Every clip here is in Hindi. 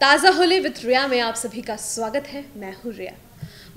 ताज़ा होले विद रिया में आप सभी का स्वागत है। मैं हूँ रिया।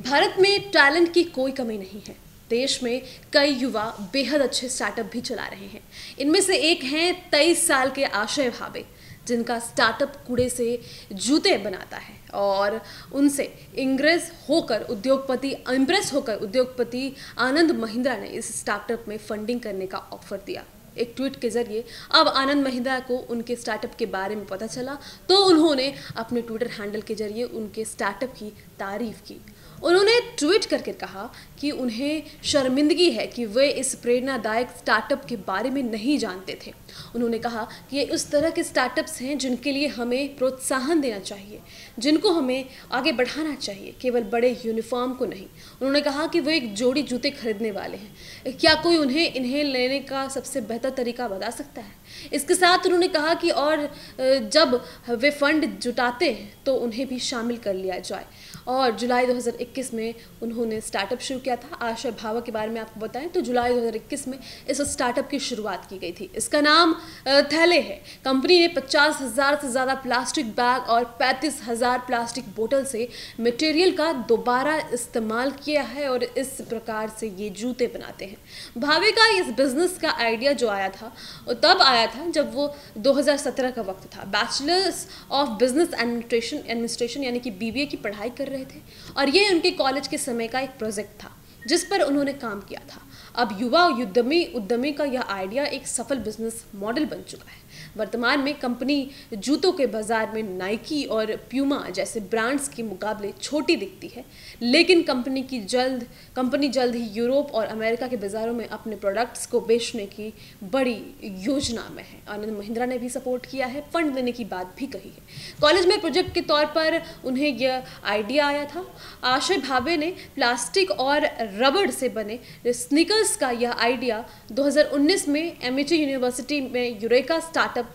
भारत में टैलेंट की कोई कमी नहीं है। देश में कई युवा बेहद अच्छे स्टार्टअप भी चला रहे हैं। इनमें से एक हैं तेईस साल के आशय भावे, जिनका स्टार्टअप कूड़े से जूते बनाता है और उनसे इंग्रेज होकर उद्योगपति इम्प्रेस होकर उद्योगपति आनंद महिंद्रा ने इस स्टार्टअप में फंडिंग करने का ऑफ़र दिया। एक ट्वीट के ज़रिए। अब आनंद महिंद्रा को उनके स्टार्टअप के बारे में पता चला तो उन्होंने अपने ट्विटर हैंडल के ज़रिए उनके स्टार्टअप की तारीफ़ की। उन्होंने ट्वीट करके कहा कि उन्हें शर्मिंदगी है कि वे इस प्रेरणादायक स्टार्टअप के बारे में नहीं जानते थे। उन्होंने कहा कि ये उस तरह के स्टार्टअप्स हैं जिनके लिए हमें प्रोत्साहन देना चाहिए, जिनको हमें आगे बढ़ाना चाहिए, केवल बड़े यूनिफॉर्म को नहीं। उन्होंने कहा कि वे एक जोड़ी जूते खरीदने वाले हैं। क्या कोई उन्हें इन्हें लेने का सबसे बेहतर तरीका बता सकता है। इसके साथ उन्होंने कहा कि और जब वे फंड जुटाते हैं तो उन्हें भी शामिल कर लिया जाए। और जुलाई 2021 में उन्होंने स्टार्टअप शुरू किया था। आशा भावा के बारे में आपको बताएँ तो जुलाई 2021 में इस स्टार्टअप की शुरुआत की गई थी। इसका नाम थैले है। कंपनी ने पचास हज़ार से ज़्यादा प्लास्टिक बैग और पैंतीस हज़ार प्लास्टिक बोतल से मटेरियल का दोबारा इस्तेमाल किया है और इस प्रकार से ये जूते बनाते हैं। भावे का इस बिज़नेस का आइडिया जो आया था, तब आया था जब वो 2017 का वक्त था। Bachelors of business administration administration यानी कि बीबीए की पढ़ाई कर रहे थे। और ये उनके कॉलेज के समय का एक प्रोजेक्ट था, जिस पर उन्होंने काम किया था। अब युवा उद्यमी उद्यमी का यह आइडिया एक सफल बिज़नेस मॉडल बन चुका है। वर्तमान में कंपनी जूतों के बाज़ार में नाइकी और प्यूमा जैसे ब्रांड्स के मुकाबले छोटी दिखती है। लेकिन कंपनी की जल्द कंपनी जल्द ही यूरोप और अमेरिका के बाज़ारों में अपने प्रोडक्ट्स को बेचने की बड़ी योजना में है। आनंद महिंद्रा ने भी सपोर्ट किया है फंड देने की बात भी कही है। कॉलेज में प्रोजेक्ट के तौर पर उन्हें यह आइडिया आया था। आशय भावे ने प्लास्टिक और रबड़ से बने स्निकर्स का यह आइडिया 2019 में एम यूनिवर्सिटी में यूरेका स्टार्टअप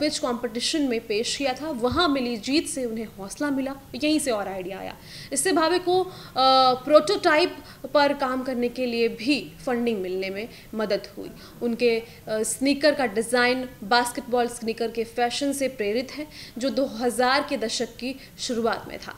पिच कंपटीशन में पेश किया था। वहाँ मिली जीत से उन्हें हौसला मिला। यहीं से और आइडिया आया। इससे भावे को प्रोटोटाइप पर काम करने के लिए भी फंडिंग मिलने में मदद हुई। उनके स्नीकर का डिज़ाइन बास्केटबॉल स्नीकर के फ़ैशन से प्रेरित है, जो 2000 के दशक की शुरुआत में था।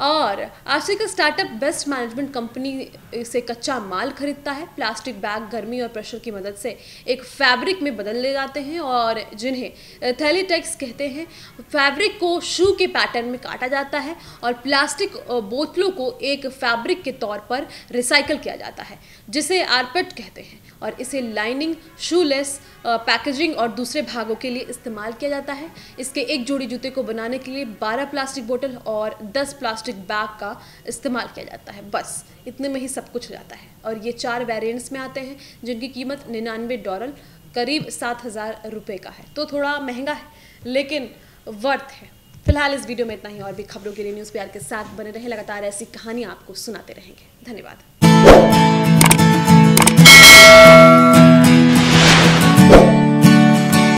और आशिक का स्टार्टअप बेस्ट मैनेजमेंट कंपनी से कच्चा माल खरीदता है। प्लास्टिक बैग गर्मी और प्रेशर की मदद से एक फैब्रिक में बदल ले जाते हैं और जिन्हें थैलीटेक्स कहते हैं फैब्रिक को शू के पैटर्न में काटा जाता है और प्लास्टिक बोतलों को एक फैब्रिक के तौर पर रिसाइकल किया जाता है, जिसे आरपेट कहते हैं। और इसे लाइनिंग शूलेस पैकेजिंग और दूसरे भागों के लिए इस्तेमाल किया जाता है। इसके एक जोड़ी जूते को बनाने के लिए 12 प्लास्टिक बोतल और 10 प्लास्टिक बैग का इस्तेमाल किया जाता है। बस, इतने में ही सब कुछ हो जाता है। और ये चार वेरियंट्स में आते हैं, जिनकी कीमत निन्यानवे डॉलर, करीब सात हज़ार रुपये का है। तो थोड़ा महँगा है, लेकिन वर्थ है। फ़िलहाल इस वीडियो में इतना ही, और भी खबरों के लिए न्यूज़ प्यार के साथ बने रहें। लगातार ऐसी कहानियाँ आपको सुनाते रहेंगे। धन्यवाद।